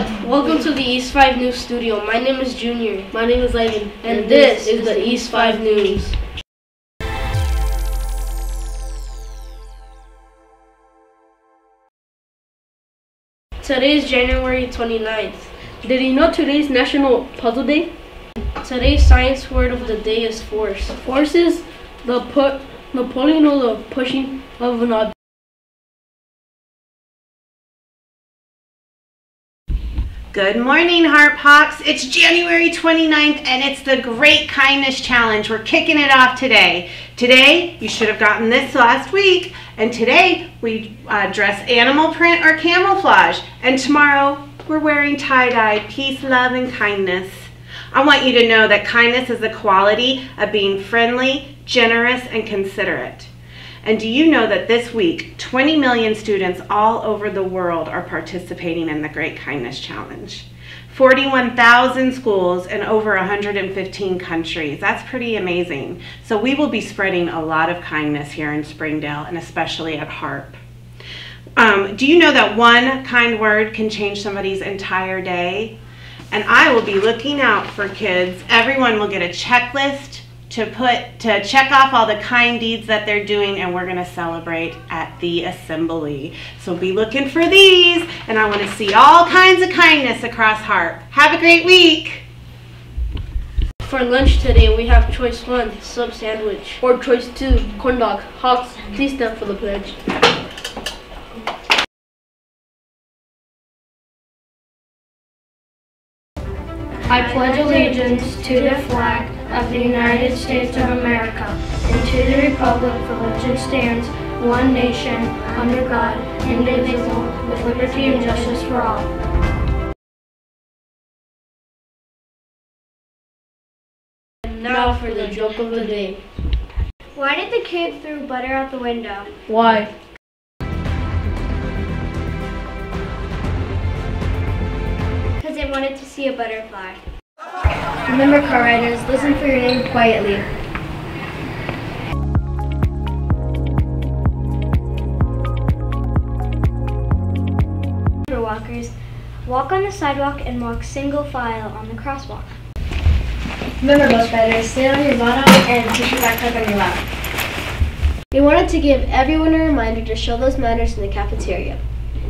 Welcome to the East 5 News Studio. My name is Junior. My name is Lagan. And, and this, this is the East 5 News. Today is January 29th. Did you know today's National Puzzle Day? Today's science word of the day is force. Force is the put the pulling or the pushing of an object. Good morning, Harp Hawks. It's January 29th and it's the Great Kindness Challenge. We're kicking it off today. Today, you should have gotten this last week, and today we uh, dress animal print or camouflage. And tomorrow, we're wearing tie-dye, peace, love, and kindness. I want you to know that kindness is the quality of being friendly, generous, and considerate. And do you know that this week, 20 million students all over the world are participating in the Great Kindness Challenge? 41,000 schools in over 115 countries. That's pretty amazing. So we will be spreading a lot of kindness here in Springdale and especially at HARP. Um, do you know that one kind word can change somebody's entire day? And I will be looking out for kids. Everyone will get a checklist to put to check off all the kind deeds that they're doing and we're going to celebrate at the assembly. So be looking for these and i want to see all kinds of kindness across HARP. Have a great week! For lunch today we have choice one sub sandwich or choice two corn dog hawks. Please stand for the pledge. I pledge allegiance to the flag of the United States of America and to the republic for which it stands, one nation, under God, indivisible, with liberty and justice for all. And now for the joke of the day. Why did the kid throw butter out the window? Why? Because they wanted to see a butterfly. Remember, car riders, listen for your name quietly. For walkers, walk on the sidewalk and walk single file on the crosswalk. Remember, bus riders, sit on your bottom and keep your backpack on your lap. We wanted to give everyone a reminder to show those manners in the cafeteria.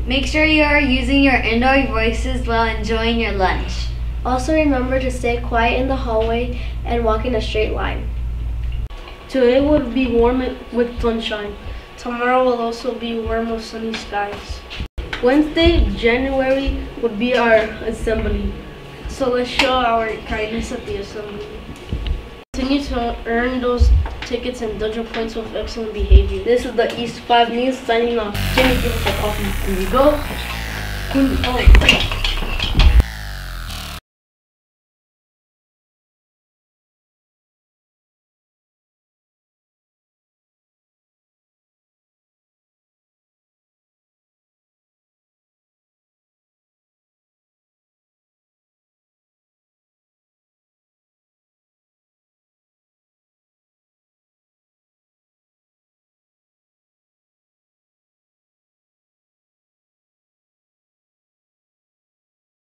Make sure you are using your indoor voices while enjoying your lunch. Also remember to stay quiet in the hallway and walk in a straight line. Today will be warm with sunshine. Tomorrow will also be warm with sunny skies. Wednesday, January, would be our assembly. So let's show our kindness at the assembly. Continue to earn those tickets and dojo points with excellent behavior. This is the East 5 News signing off. Jimmy, give us a coffee. Here we go. Oh,